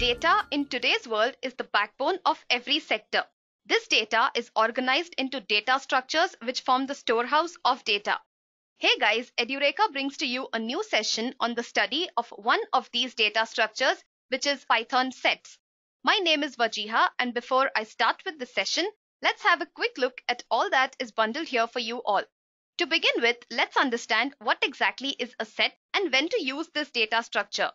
Data in today's world is the backbone of every sector. This data is organized into data structures which form the storehouse of data. Hey guys, Edureka brings to you a new session on the study of one of these data structures, which is Python sets. My name is Vajiha, and before I start with the session, let's have a quick look at all that is bundled here for you all. To begin with, let's understand what exactly is a set and when to use this data structure.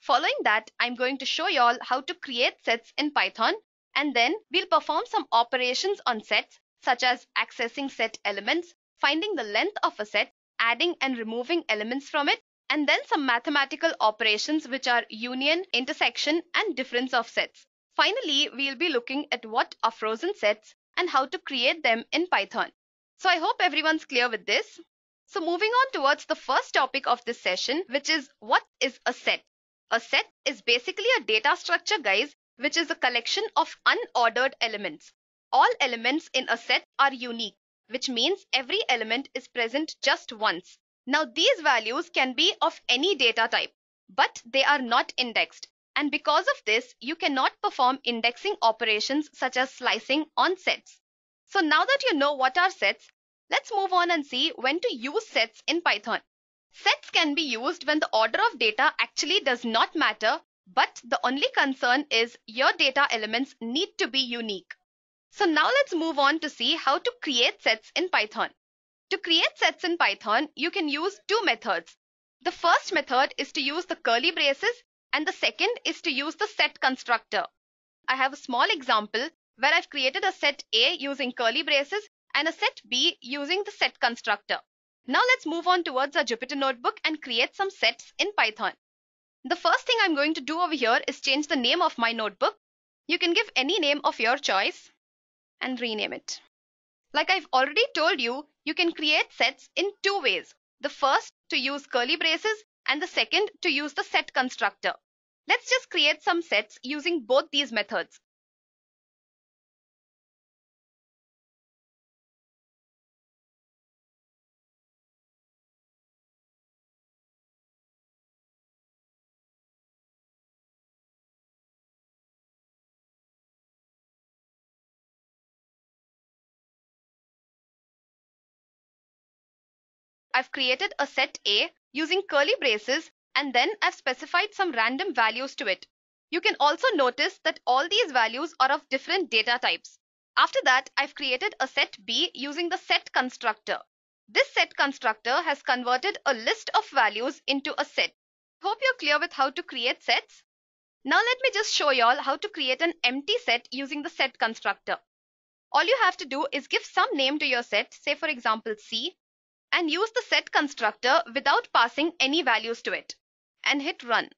Following that, I'm going to show you all how to create sets in Python and then we'll perform some operations on sets such as accessing set elements, finding the length of a set, adding and removing elements from it, and then some mathematical operations which are union, intersection, and difference of sets. Finally, we'll be looking at what are frozen sets and how to create them in Python. So I hope everyone's clear with this. So moving on towards the first topic of this session, which is what is a set? A set is basically a data structure, guys, which is a collection of unordered elements. All elements in a set are unique, which means every element is present just once. Now these values can be of any data type, but they are not indexed. And because of this, you cannot perform indexing operations such as slicing on sets. So now that you know what are sets, let's move on and see when to use sets in Python. Sets can be used when the order of data actually does not matter, but the only concern is your data elements need to be unique. So now let's move on to see how to create sets in Python. To create sets in Python, you can use two methods. The first method is to use the curly braces and the second is to use the set constructor. I have a small example where I've created a set A using curly braces and a set B using the set constructor. Now let's move on towards our Jupyter notebook and create some sets in Python. The first thing I'm going to do over here is change the name of my notebook. You can give any name of your choice and rename it. Like I've already told you, you can create sets in two ways. The first to use curly braces and the second to use the set constructor. Let's just create some sets using both these methods. I've created a set A using curly braces and then I've specified some random values to it. You can also notice that all these values are of different data types. After that, I've created a set B using the set constructor. This set constructor has converted a list of values into a set. Hope you're clear with how to create sets. Now let me just show y'all how to create an empty set using the set constructor. All you have to do is give some name to your set, say for example C, and use the set constructor without passing any values to it and hit run.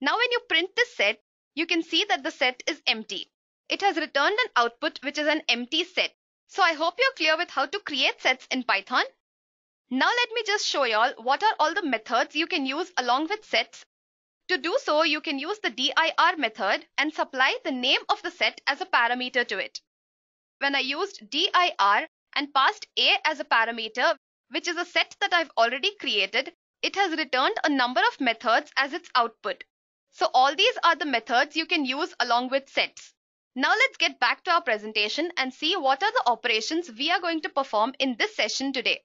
Now when you print this set, you can see that the set is empty. It has returned an output which is an empty set. So I hope you're clear with how to create sets in Python. Now let me just show y'all what are all the methods you can use along with sets. To do so, you can use the dir method and supply the name of the set as a parameter to it. When I used dir and passed a as a parameter, which is a set that I've already created, it has returned a number of methods as its output. So all these are the methods you can use along with sets. Now let's get back to our presentation and see what are the operations we are going to perform in this session today.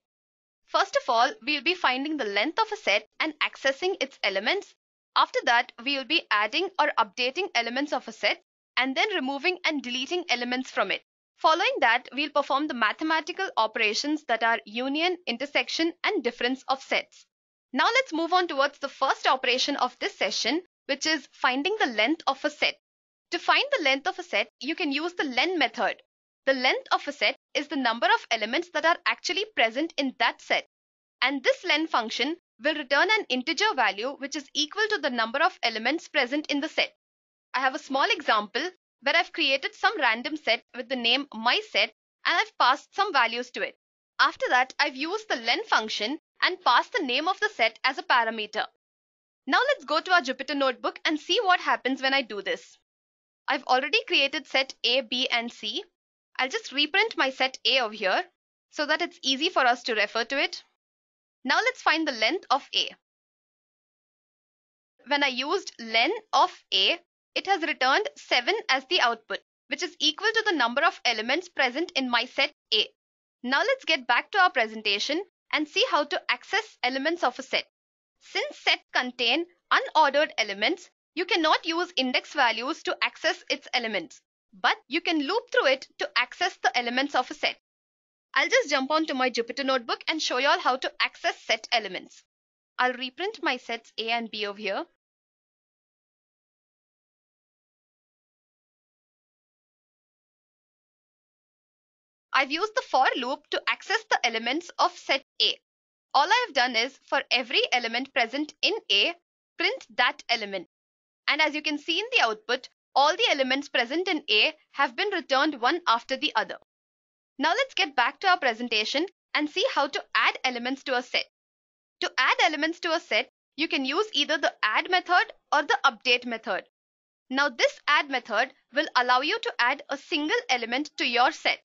First of all, we'll be finding the length of a set and accessing its elements. After that, we'll be adding or updating elements of a set and then removing and deleting elements from it. Following that, we'll perform the mathematical operations that are union, intersection, and difference of sets. Now let's move on towards the first operation of this session, which is finding the length of a set. To find the length of a set, you can use the len method. The length of a set is the number of elements that are actually present in that set. And this len function will return an integer value which is equal to the number of elements present in the set. I have a small example where I've created some random set with the name my set and I've passed some values to it. After that, I've used the len function and passed the name of the set as a parameter. Now let's go to our Jupyter notebook and see what happens when I do this. I've already created set A, B, and C. I'll just reprint my set A over here so that it's easy for us to refer to it. Now let's find the length of A. When I used len of A, it has returned 7 as the output, which is equal to the number of elements present in my set A. Now let's get back to our presentation and see how to access elements of a set. Since sets contain unordered elements, you cannot use index values to access its elements, but you can loop through it to access the elements of a set. I'll just jump onto my Jupyter notebook and show you all how to access set elements. I'll reprint my sets A and B over here. I've used the for loop to access the elements of set A. All I've done is for every element present in A, print that element. And as you can see in the output, all the elements present in A have been returned one after the other. Now let's get back to our presentation and see how to add elements to a set. To add elements to a set, you can use either the add method or the update method. Now this add method will allow you to add a single element to your set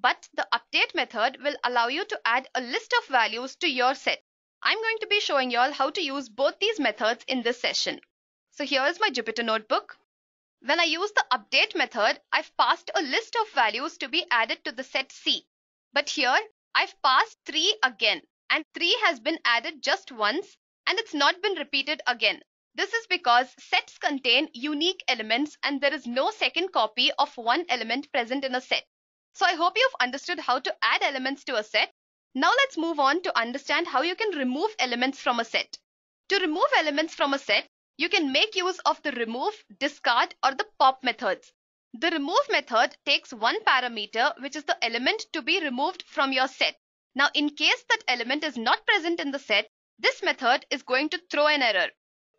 but the update method will allow you to add a list of values to your set. I'm going to be showing you all how to use both these methods in this session. So here is my Jupyter notebook. When I use the update method, I've passed a list of values to be added to the set C. But here I've passed 3 again and 3 has been added just once and it's not been repeated again. This is because sets contain unique elements and there is no second copy of one element present in a set. So I hope you've understood how to add elements to a set. Now let's move on to understand how you can remove elements from a set. To remove elements from a set, you can make use of the remove, discard or the pop methods. The remove method takes one parameter which is the element to be removed from your set. Now in case that element is not present in the set, this method is going to throw an error.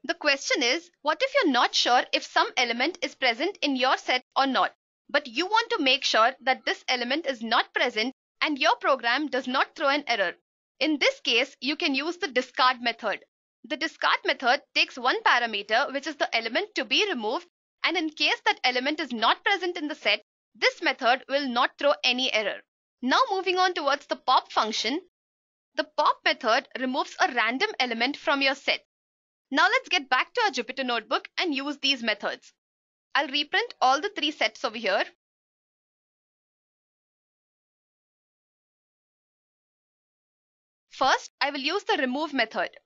The question is, what if you're not sure if some element is present in your set or not? But you want to make sure that this element is not present and your program does not throw an error. In this case, you can use the discard method. The discard method takes one parameter, which is the element to be removed, and in case that element is not present in the set, this method will not throw any error. Now moving on towards the pop function, the pop method removes a random element from your set. Now let's get back to our Jupyter notebook and use these methods. I'll reprint all the three sets over here. First, I will use the remove method.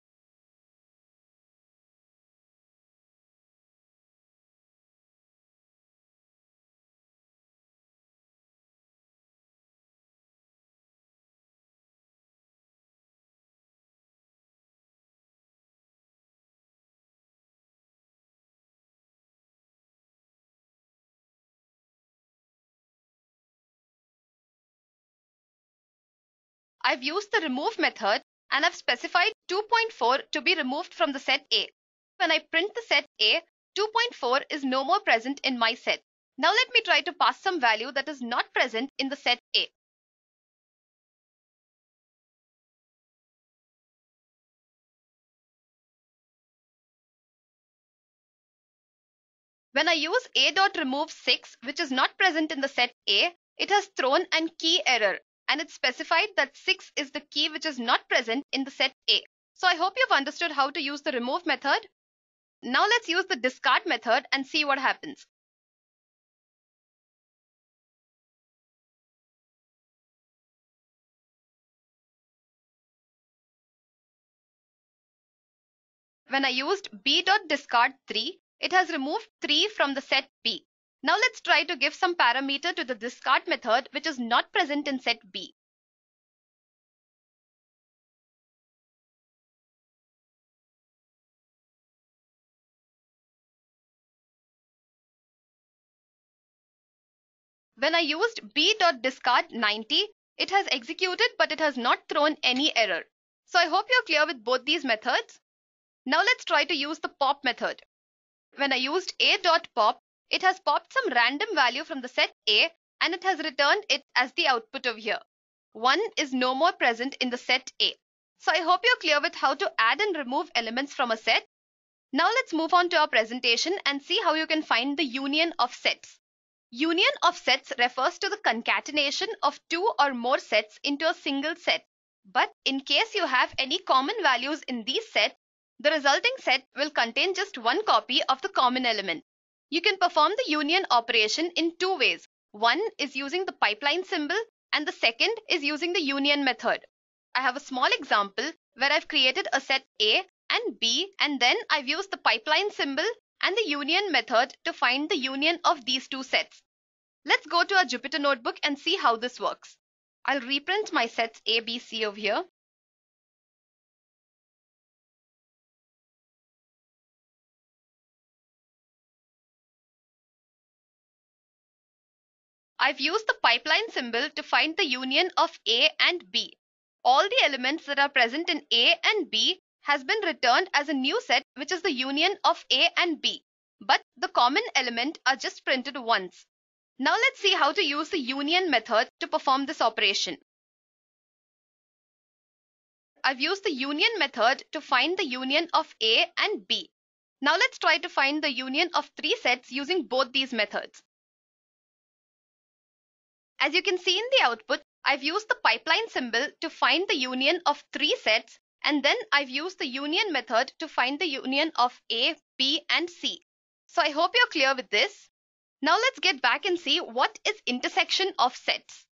I've used the remove method and I've specified 2.4 to be removed from the set A. When I print the set A, 2.4 is no more present in my set. Now let me try to pass some value that is not present in the set A. When I use a.remove6, which is not present in the set A, it has thrown an key error and it's specified that 6 is the key which is not present in the set A. So I hope you've understood how to use the remove method. Now let's use the discard method and see what happens. When I used b.discard3, it has removed 3 from the set B. Now let's try to give some parameter to the discard method which is not present in set B. When I used b.discard90, it has executed but it has not thrown any error. So I hope you're clear with both these methods. Now let's try to use the pop method. When I used a.pop, it has popped some random value from the set A and it has returned it as the output over here. 1 is no more present in the set A. So I hope you're clear with how to add and remove elements from a set. Now let's move on to our presentation and see how you can find the union of sets. Union of sets refers to the concatenation of two or more sets into a single set. But in case you have any common values in these sets, the resulting set will contain just one copy of the common element. You can perform the union operation in two ways. One is using the pipeline symbol and the second is using the union method. I have a small example where I've created a set A and B and then I've used the pipeline symbol and the union method to find the union of these two sets. Let's go to our Jupyter notebook and see how this works. I'll reprint my sets A, B, C over here. I've used the pipeline symbol to find the union of A and B. All the elements that are present in A and B has been returned as a new set which is the union of A and B. But the common element are just printed once. Now let's see how to use the union method to perform this operation. I've used the union method to find the union of A and B. Now let's try to find the union of three sets using both these methods. As you can see in the output, I've used the pipeline symbol to find the union of three sets and then I've used the union method to find the union of A, B and C. So I hope you're clear with this. Now let's get back and see what is intersection of sets.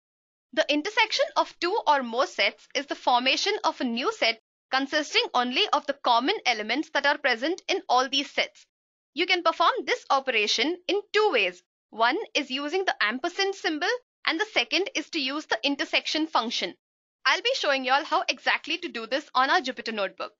The intersection of two or more sets is the formation of a new set consisting only of the common elements that are present in all these sets. You can perform this operation in two ways. One is using the ampersand symbol and the second is to use the intersection function. I'll be showing you all how exactly to do this on our Jupyter notebook.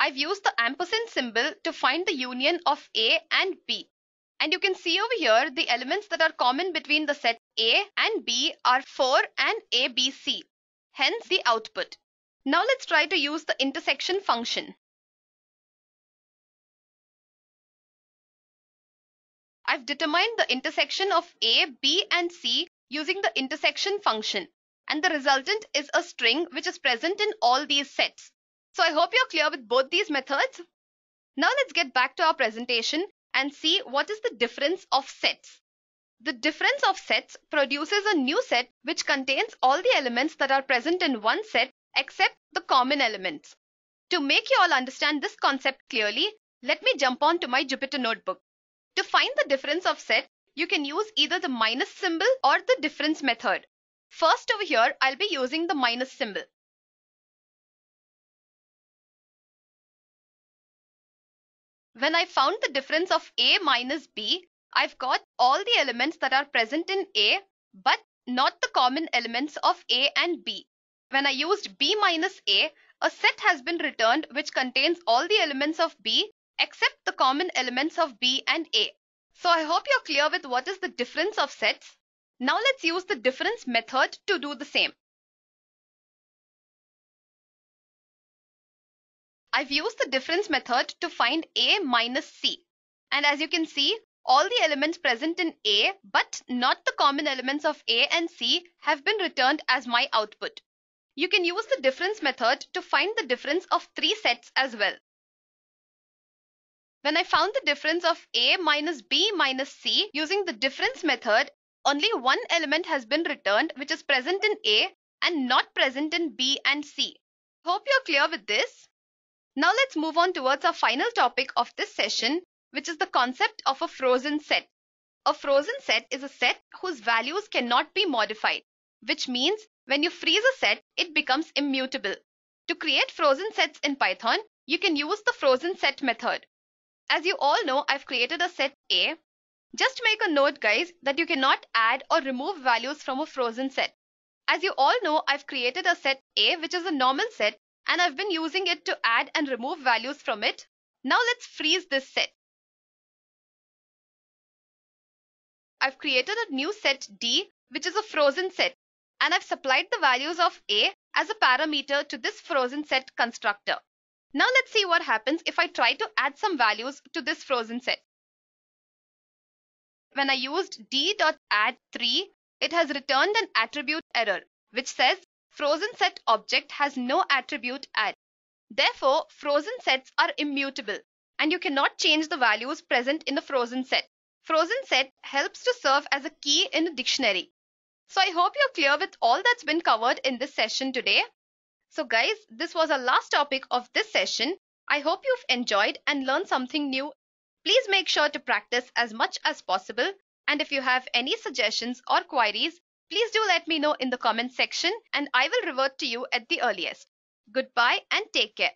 I've used the ampersand symbol to find the union of A and B. And you can see over here the elements that are common between the set A and B are 4 and ABC. Hence the output. Now let's try to use the intersection function. I've determined the intersection of A, B and C using the intersection function and the resultant is a string which is present in all these sets. So I hope you're clear with both these methods. Now let's get back to our presentation and see what is the difference of sets. The difference of sets produces a new set which contains all the elements that are present in one set except the common elements. To make you all understand this concept clearly, let me jump on to my Jupyter notebook. To find the difference of set, you can use either the minus symbol or the difference method. First over here, I'll be using the minus symbol. When I found the difference of A minus B, I've got all the elements that are present in A, but not the common elements of A and B. When I used B minus A, a set has been returned which contains all the elements of B except the common elements of B and A. So I hope you're clear with what is the difference of sets. Now let's use the difference method to do the same. I've used the difference method to find A minus C. And as you can see, all the elements present in A but not the common elements of A and C have been returned as my output. You can use the difference method to find the difference of three sets as well. When I found the difference of A minus B minus C using the difference method, only one element has been returned which is present in A and not present in B and C. Hope you're clear with this. Now let's move on towards our final topic of this session, which is the concept of a frozen set. A frozen set is a set whose values cannot be modified, which means when you freeze a set, it becomes immutable. To create frozen sets in Python, you can use the frozen set method. As you all know, I've created a set A. Just make a note guys that you cannot add or remove values from a frozen set. As you all know, I've created a set A which is a normal set and I've been using it to add and remove values from it. Now let's freeze this set. I've created a new set D which is a frozen set and I've supplied the values of a as a parameter to this frozen set constructor. Now let's see what happens if I try to add some values to this frozen set. When I used d.add3, it has returned an attribute error which says frozen set object has no attribute add. Therefore, frozen sets are immutable and you cannot change the values present in the frozen set. Frozen set helps to serve as a key in a dictionary. So I hope you're clear with all that's been covered in this session today. So guys, this was our last topic of this session. I hope you've enjoyed and learned something new. Please make sure to practice as much as possible. And if you have any suggestions or queries, please do let me know in the comment section and I will revert to you at the earliest. Goodbye and take care.